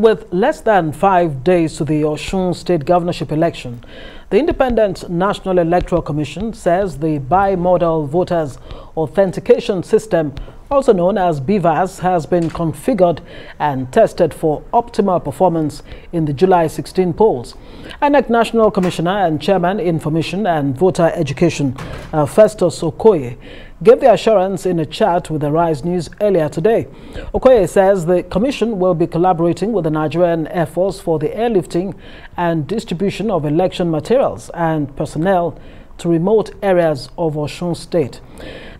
with less than five days to the Osun state governorship election, the Independent National Electoral Commission says the bi-modal voters authentication system, also known as BVAS, has been configured and tested for optimal performance in the July 16 polls. INEC National Commissioner and Chairman Information and Voter Education, uh, Festus Okoye, gave the assurance in a chat with the Rise News earlier today. Okoye says the commission will be collaborating with the Nigerian Air Force for the airlifting and distribution of election materials and personnel to remote areas of Osun State.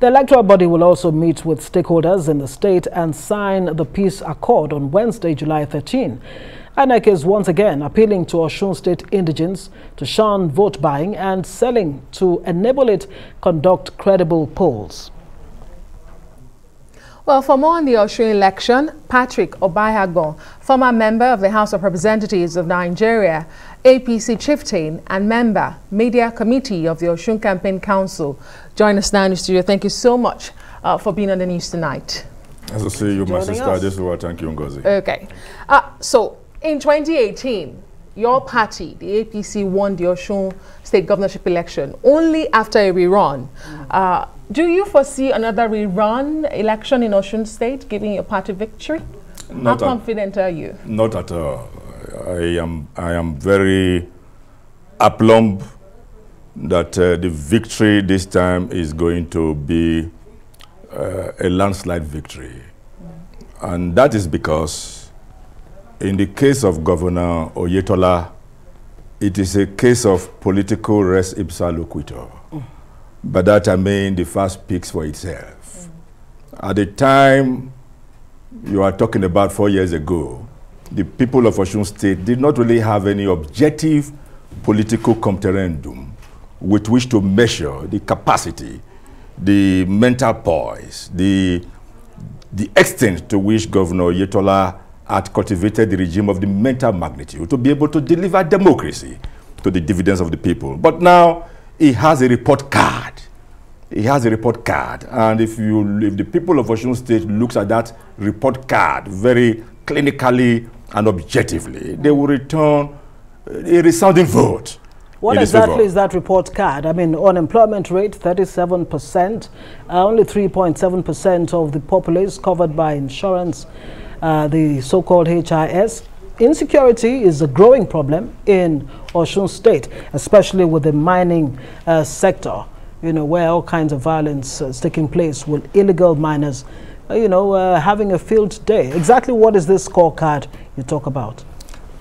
The electoral body will also meet with stakeholders in the state and sign the peace accord on Wednesday, July 13. INEC is once again appealing to Osun State indigents to shun vote buying and selling to enable it conduct credible polls. Well, for more on the Osun election, Patrick Obahiagbon, former member of the House of Representatives of Nigeria, APC chieftain and member, Media Committee of the Osun Campaign Council, join us now in the studio. Thank you so much uh, for being on the news tonight. As I say, you, my sister, us. this is what thank you, Ngozi. Okay. Uh, so, in 2018, your party, the APC, won the Osun state governorship election only after a rerun. Mm. Uh, do you foresee another rerun election in Osun state giving your party victory? Not How confident are you? Not at all. I am, I am very aplomb that uh, the victory this time is going to be uh, a landslide victory. Mm. And that is because in the case of Governor Oyetola, it is a case of political res ipsa loquitur. Mm. By that I mean the fact speaks for itself. Mm. At the time you are talking about four years ago, the people of Osun State did not really have any objective political comterendum with which to measure the capacity, the mental poise, the, the extent to which Governor Oyetola had cultivated the regime of the mental magnitude to be able to deliver democracy to the dividends of the people. But now he has a report card. He has a report card. And if you if the people of Osun State looks at that report card very clinically and objectively, they will return a resounding vote. What exactly is that report card? I mean, unemployment rate 37%, uh, only 3.7% of the populace covered by insurance uh, the so-called HIS. Insecurity is a growing problem in Osun State, especially with the mining uh, sector, you know, where all kinds of violence is taking place with illegal miners, uh, you know, uh, having a field day. Exactly what is this scorecard you talk about?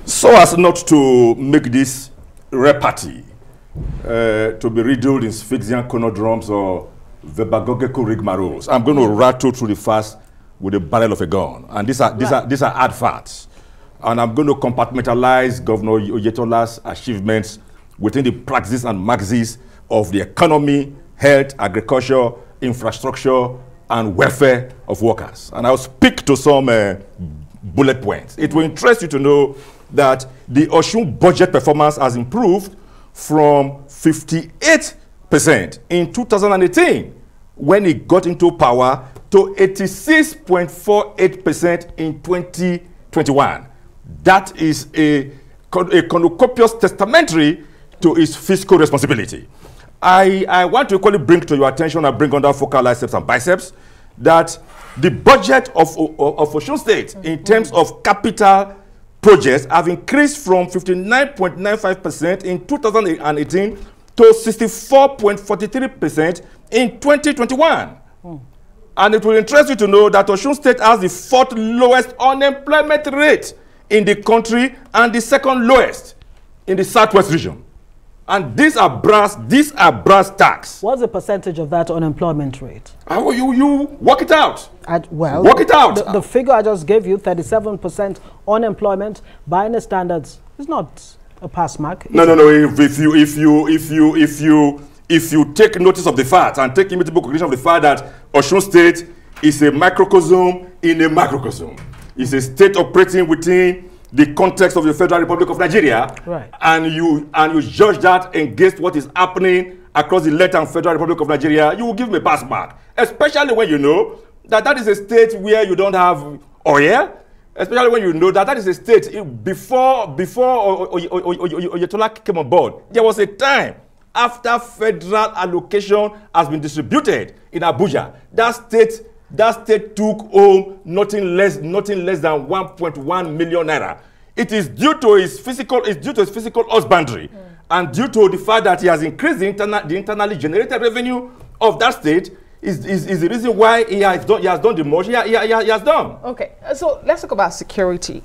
So as not to make this repartee uh, to be riddled in Sphinxian conodrums or verbagogical rigmaroles, I'm going to rattle through the fast with a barrel of a gun. And these are, these right. are, these are hard facts. And I'm going to compartmentalize Governor Oyetola's achievements within the praxis and maxes of the economy, health, agriculture, infrastructure, and welfare of workers. And I'll speak to some uh, bullet points. It will interest you to know that the Osun budget performance has improved from 58% in 2018 when he got into power to 86.48% in 2021. That is a, a cornucopious testamentary to his fiscal responsibility. I, I want to equally bring to your attention and bring under focal biceps and biceps that the budget of, of, of Osun State in terms of capital projects have increased from 59.95% in 2018 to 64.43% in 2021. Mm. And it will interest you to know that Osun State has the fourth lowest unemployment rate in the country and the second lowest in the southwest region. And these are brass, these are brass tacks. What's the percentage of that unemployment rate? How you, you work it out. At, well, work it out. The, the figure I just gave you, 37% unemployment by any standards, is not a pass mark. No, no, no. If, if you, if you, if you, if you, if you take notice of the fact and take immutable recognition of the fact that Osun State is a microcosm in a macrocosm, it's a state operating within the context of the Federal Republic of Nigeria, right. and you and you judge that against what is happening across the Latin Federal Republic of Nigeria, you will give me a pass mark, especially when you know that that is a state where you don't have oil, especially when you know that that is a state before before Oyetola came on board. There was a time after federal allocation has been distributed in Abuja, that state that state took home nothing less nothing less than 1.1 million naira. It is due to his physical it's due to his physical husbandry mm. and due to the fact that he has increased the, interna the internally generated revenue of that state is, is, is the reason why he has done, he has done the most he, he, he has done. Okay, so let's talk about security.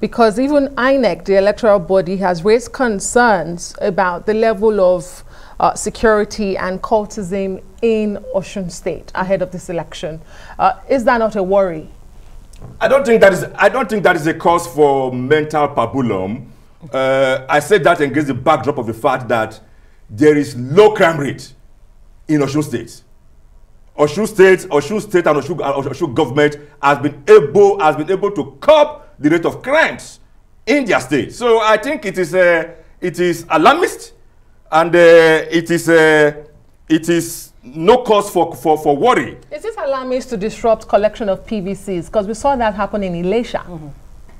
Because even INEC, the electoral body, has raised concerns about the level of uh, security and cultism in Osun State ahead of this election. Uh, is that not a worry? I don't think that is. I don't think that is a cause for mental pabulum. Uh, I said that against the backdrop of the fact that there is low crime rate in Osun State. Osun State, Osun State and Osun, uh, government has been able has been able to curb the rate of crimes in their state. So I think it is uh, it is alarmist, and uh, it is uh, it is no cause for, for, for worry. Is this alarmist to disrupt collection of PVCs? Because we saw that happen in Ilesha. Mm -hmm.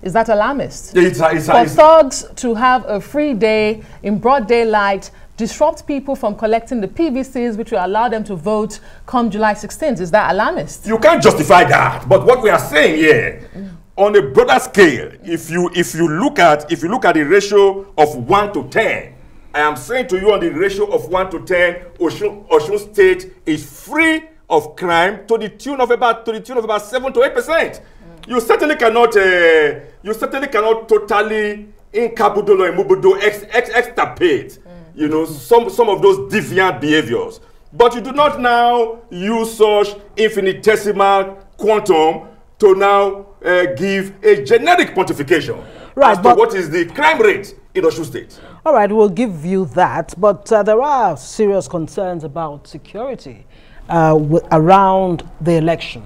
Is that alarmist? It's, it's, for thugs to have a free day in broad daylight disrupt people from collecting the PVCs, which will allow them to vote come July 16th. Is that alarmist? You can't justify that. But what we are saying here, mm. on a broader scale, if you if you look at if you look at the ratio of one to ten, I am saying to you on the ratio of one to ten, Osun, Osun State is free of crime to the tune of about to the tune of about seven to eight percent. Mm. You certainly cannot uh, you certainly cannot totally in Kabudolo and Mubudo ex, ex, extirpate you know, some, some of those deviant behaviors. But you do not now use such infinitesimal quantum to now uh, give a generic quantification right, as to what is the crime rate in Osun State. All right, we'll give you that. But uh, there are serious concerns about security uh, around the election.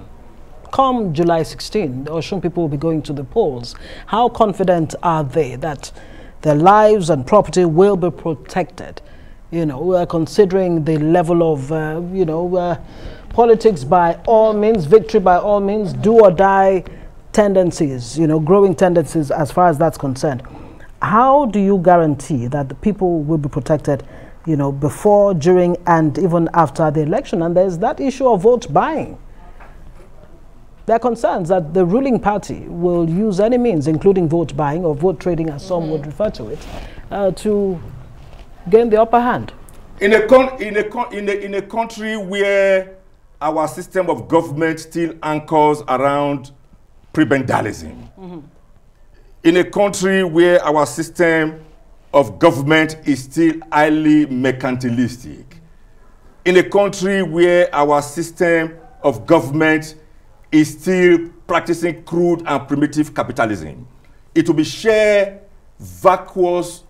Come July 16, the Osun people will be going to the polls. How confident are they that their lives and property will be protected. You know, uh, considering the level of, uh, you know, uh, politics by all means, victory by all means, do or die tendencies, you know, growing tendencies as far as that's concerned. How do you guarantee that the people will be protected, you know, before, during, and even after the election? And there's that issue of vote buying. There are concerns that the ruling party will use any means, including vote buying or vote trading, as some mm -hmm. would refer to it, uh, to gain the upper hand. In a, in, a in, a, in a country where our system of government still anchors around prebendalism, mm -hmm. In a country where our system of government is still highly mercantilistic, in a country where our system of government is still practicing crude and primitive capitalism. It will be sheer vacuous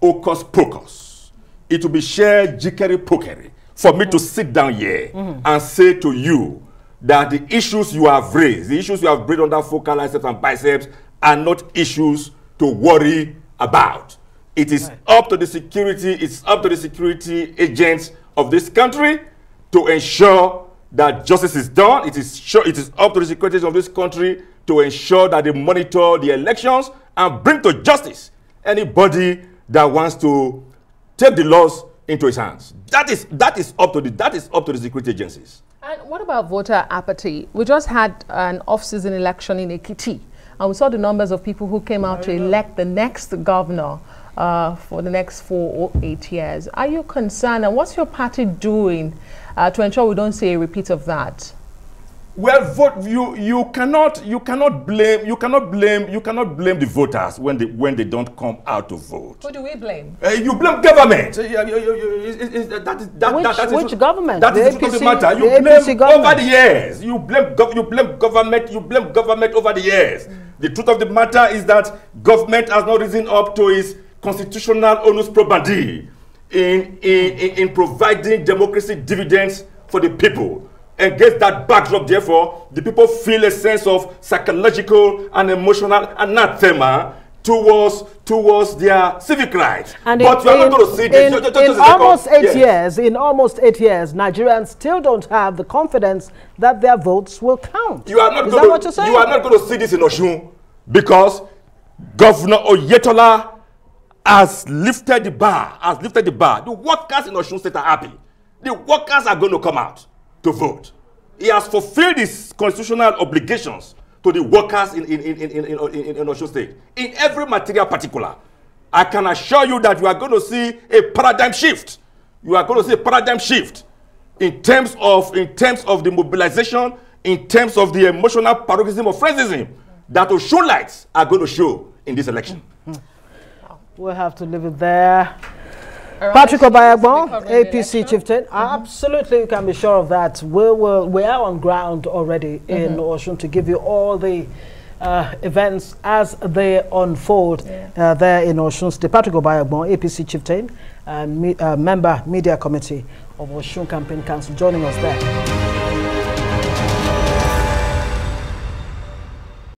ocus pocus. It will be sheer jickery pokery for me to sit down here mm -hmm. and say to you that the issues you have raised, the issues you have raised under focal biceps and biceps are not issues to worry about. It is right. up to the security, it's up to the security agents of this country to ensure that justice is done. It is sure it is up to the secretaries of this country to ensure that they monitor the elections and bring to justice anybody that wants to take the laws into his hands. That is that is up to the that is up to the security agencies. And what about voter apathy? We just had an off-season election in Ekiti, and we saw the numbers of people who came out to elect the next governor uh, for the next four or eight years. Are you concerned, and what's your party doing uh, to ensure we don't see a repeat of that? Well, vote you you cannot you cannot blame you cannot blame you cannot blame the voters when they when they don't come out to vote. Who do we blame? Uh, you blame government. Uh, you, you, you, that is that, which, that, that which is, government? That the is APC, the matter. You the blame government. over the years. You blame you blame government. You blame government over the years. Mm. The truth of the matter is that government has not risen up to its constitutional onus probandi in, in, in, providing democracy dividends for the people. Against that backdrop, therefore, the people feel a sense of psychological and emotional anathema towards towards their civic rights. And but you are not going to see this. In, just, just in almost eight yes. years, in almost eight years, Nigerians still don't have the confidence that their votes will count. You are not Is going that what you're saying? You are not going to see this in Oshun because Governor Oyetola has lifted the bar, has lifted the bar. The workers in Osun State are happy. The workers are going to come out to vote. He has fulfilled his constitutional obligations to the workers in, in, in, in, in, in, in Osun State. In every material particular, I can assure you that you are going to see a paradigm shift. You are going to see a paradigm shift in terms of, in terms of the mobilization, in terms of the emotional paroxysm of frenzyism that Oshunites are going to show in this election. We'll have to leave it there. Patrick. Obahiagbon, Be covering the APC chieftain. Absolutely, you can be sure of that. We will. We are on ground already in Osun to give you all the uh, events as they unfold uh, there in Osun State. Patrick Obahiagbon, APC chieftain and me, uh, member media committee of Osun Campaign Council, joining us there.